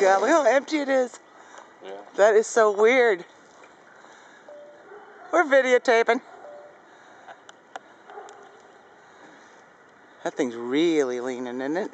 god, look how empty it is. Yeah. That is so weird. We're videotaping. That thing's really leaning, isn't it?